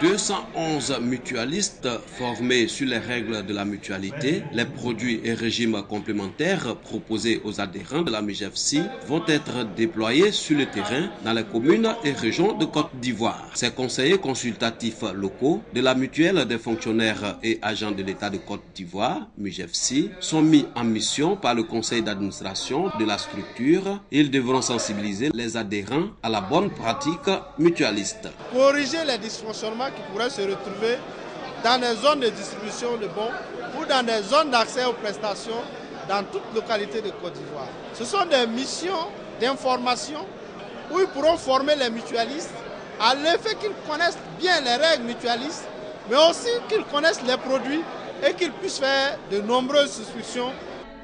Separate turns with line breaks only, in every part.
211 mutualistes formés sur les règles de la mutualité, les produits et régimes complémentaires proposés aux adhérents de la MUGFC vont être déployés sur le terrain dans les communes et régions de Côte d'Ivoire. Ces conseillers consultatifs locaux de la mutuelle des fonctionnaires et agents de l'État de Côte d'Ivoire, MUGFC, sont mis en mission par le conseil d'administration de la structure. Ils devront sensibiliser les adhérents à la bonne pratique mutualiste.
Corriger les dysfonctionnements qui pourraient se retrouver dans les zones de distribution de bons ou dans des zones d'accès aux prestations dans toute localité de Côte d'Ivoire. Ce sont des missions d'information où ils pourront former les mutualistes à l'effet qu'ils connaissent bien les règles mutualistes, mais aussi qu'ils connaissent les produits et qu'ils puissent faire de nombreuses souscriptions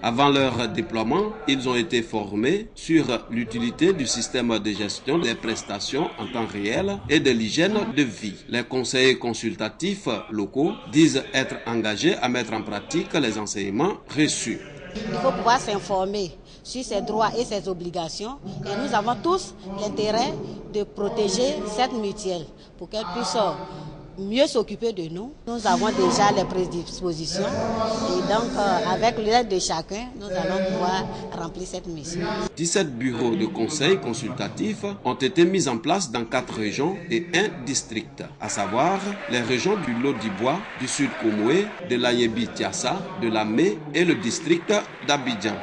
avant leur déploiement, ils ont été formés sur l'utilité du système de gestion des prestations en temps réel et de l'hygiène de vie. Les conseillers consultatifs locaux disent être engagés à mettre en pratique les enseignements reçus.
Il faut pouvoir s'informer sur ses droits et ses obligations et nous avons tous l'intérêt de protéger cette mutuelle pour qu'elle puisse mieux s'occuper de nous. Nous avons déjà les prédispositions et donc euh, avec l'aide de chacun, nous allons pouvoir remplir cette mission.
17 bureaux de conseil consultatifs ont été mis en place dans quatre régions et un district, à savoir les régions du Lot-d'Ibois, du Sud Komoé, de l'Ayebi-Tiassa, de la Mé et le district d'Abidjan.